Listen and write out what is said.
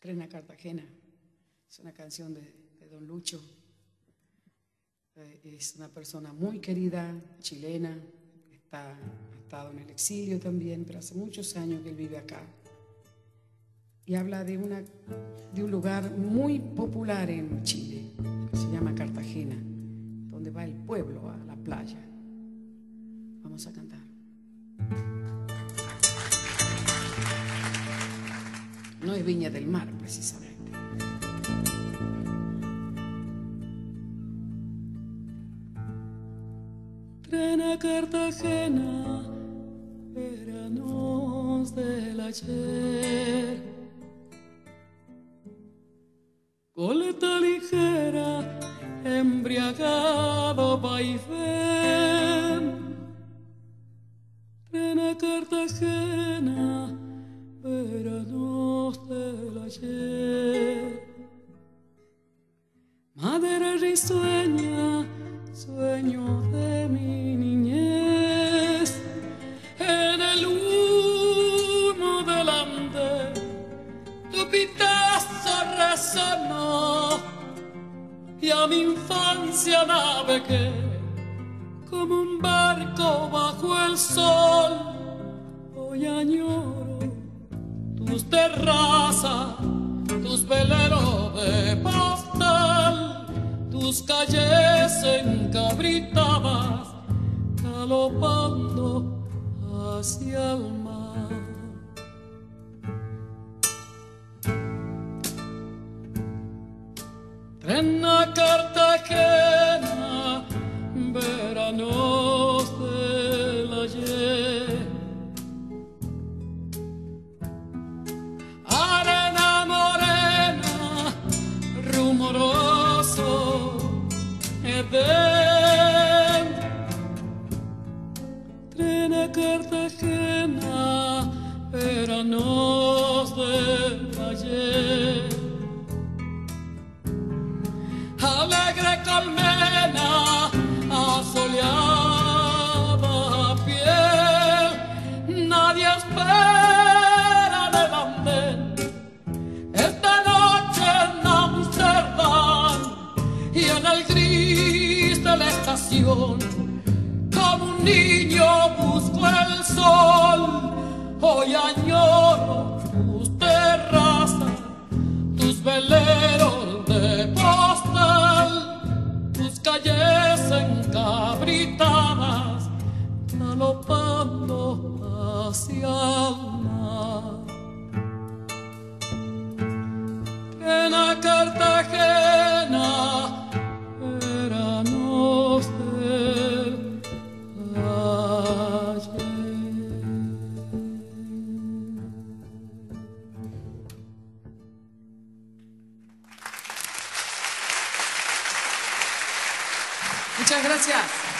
Tren a Cartagena. Es una canción de, de Don Lucho. Eh, es una persona muy querida, chilena, está, ha estado en el exilio también, pero hace muchos años que él vive acá. Y habla de, una, de un lugar muy popular en Chile, que se llama Cartagena, donde va el pueblo a la playa. Vamos a cantar. Viña del Mar, precisamente. Tren a Cartagena, veranos del ayer. Coleta ligera, embriagado vaivén. Tren a Cartagena, Madera risueña, sueño de mi niñez. En el humo del andén, tu pitazo resonó y a mi infancia navegué como un barco bajo el sol. Hoy añoro tus terrazas, tus veleros de postal, tus calles encabritadas, galopando hacia el mar. Tren a Cartagena, Cartagena, veranos del ayer. Alegre colmena, asoleada piel, nadie espera el andén. Esta noche en Amsterdam y en el gris de la estación, niño busco el sol, hoy añoro tus terrazas, tus veleros de postal, tus calles encabritadas, galopando Muchas gracias.